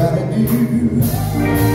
To do,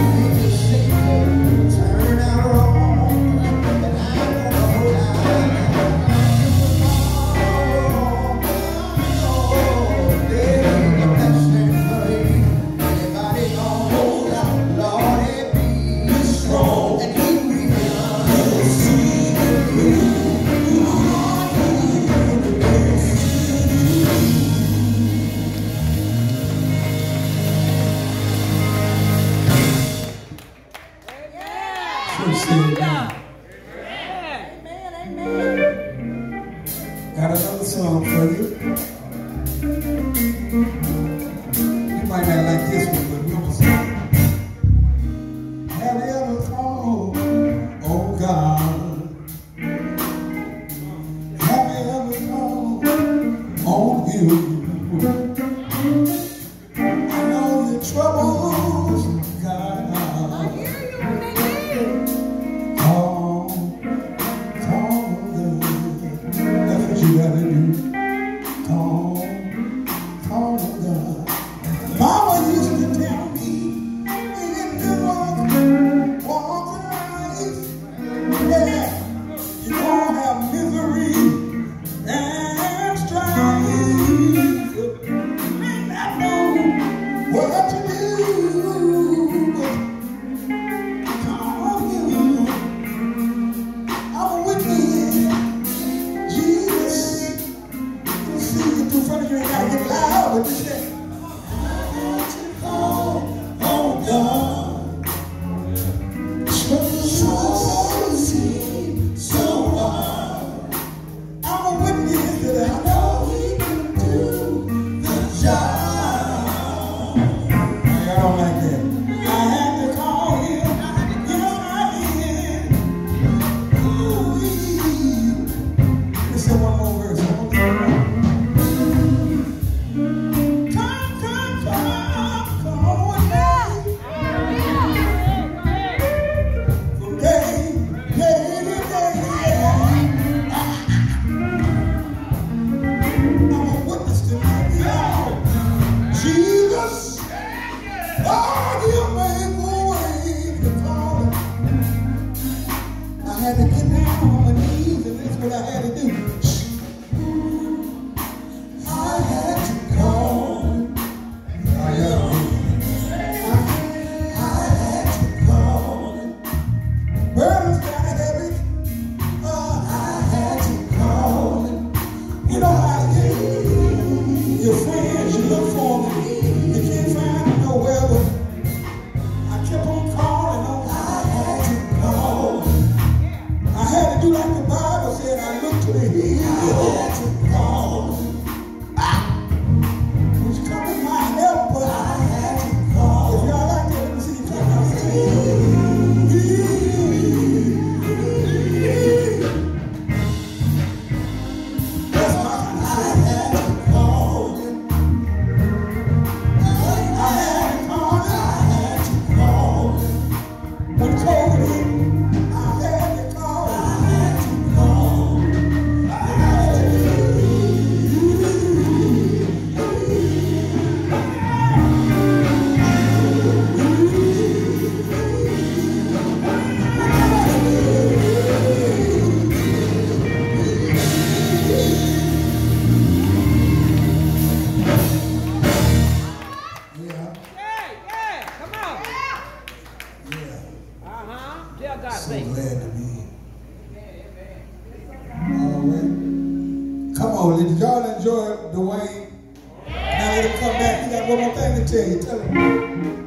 you.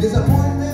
disappointment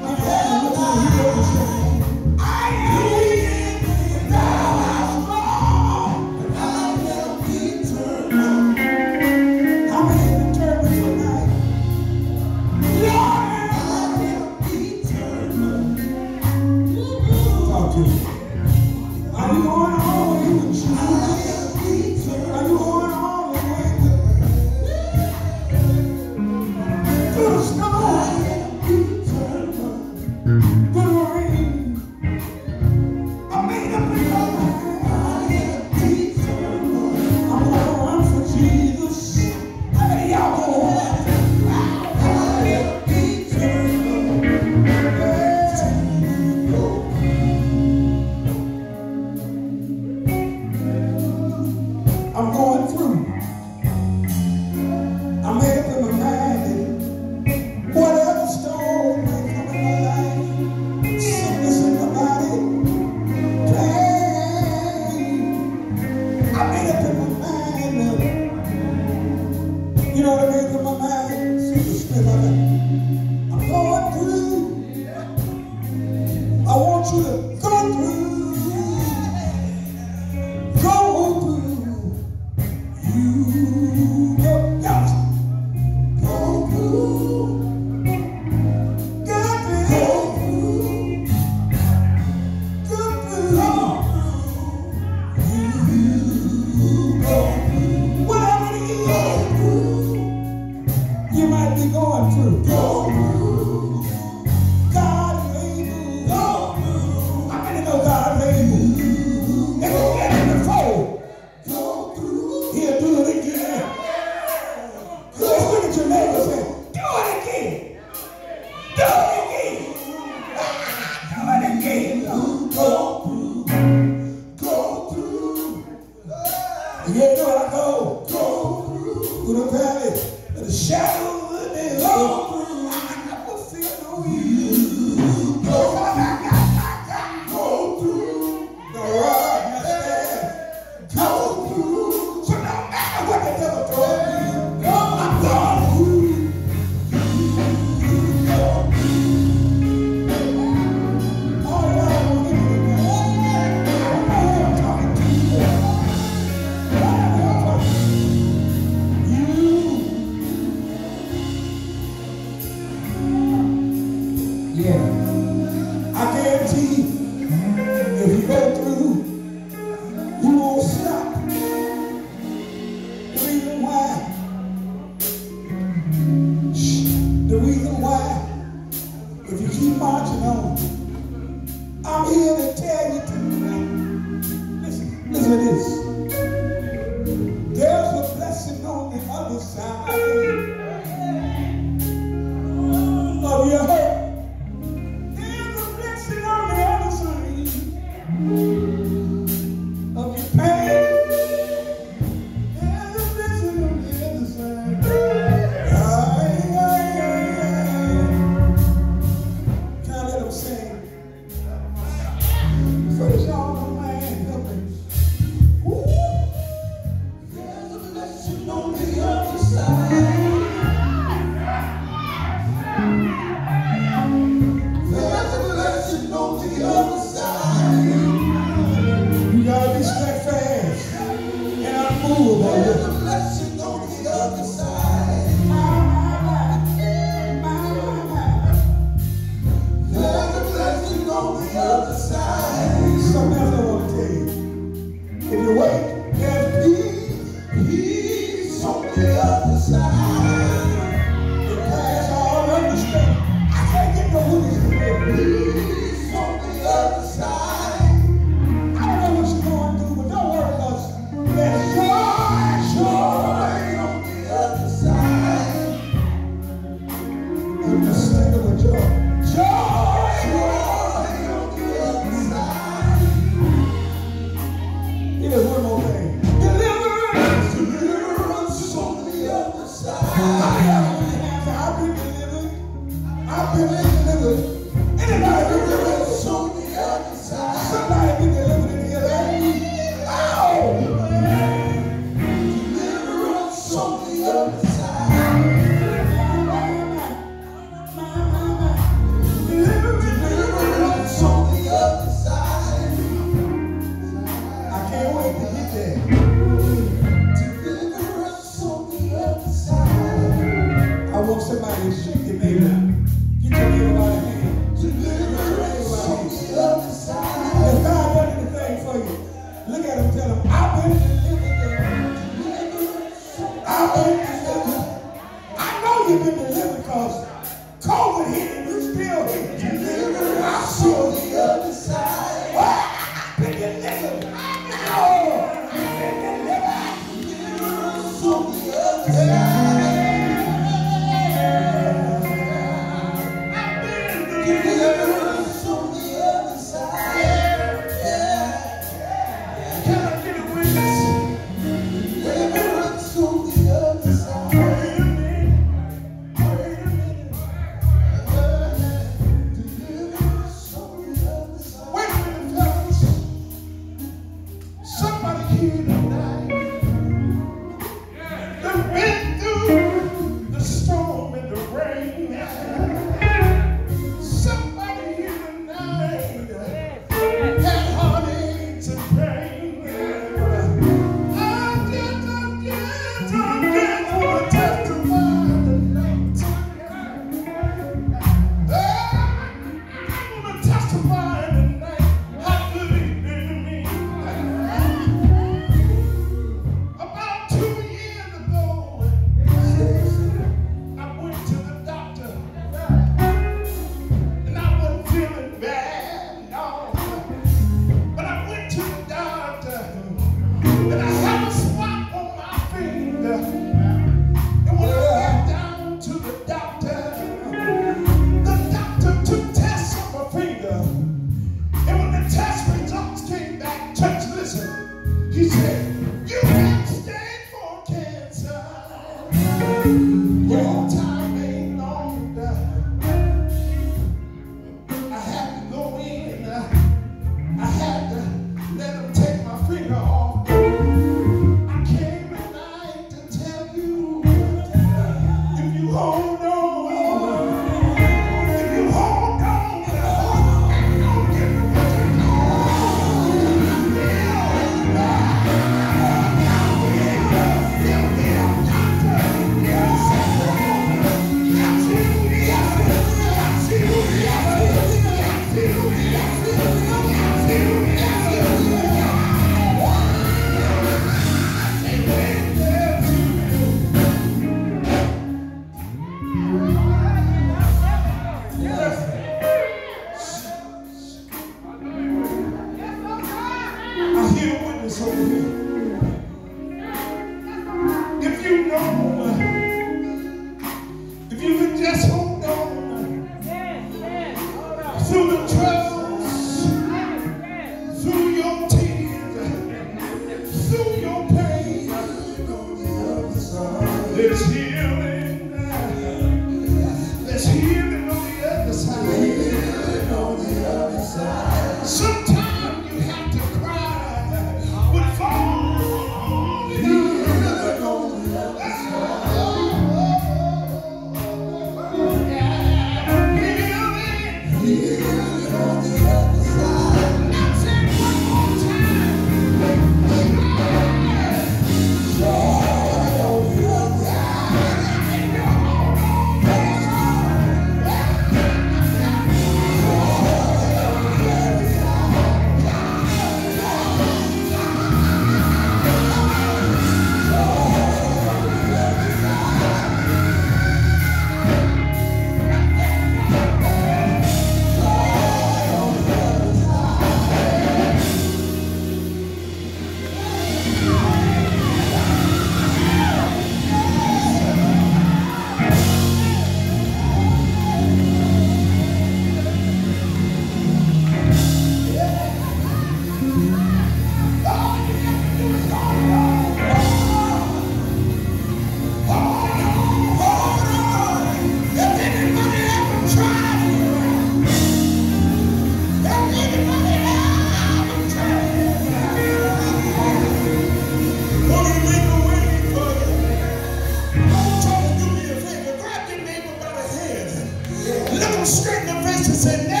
Adam straightened the face and said,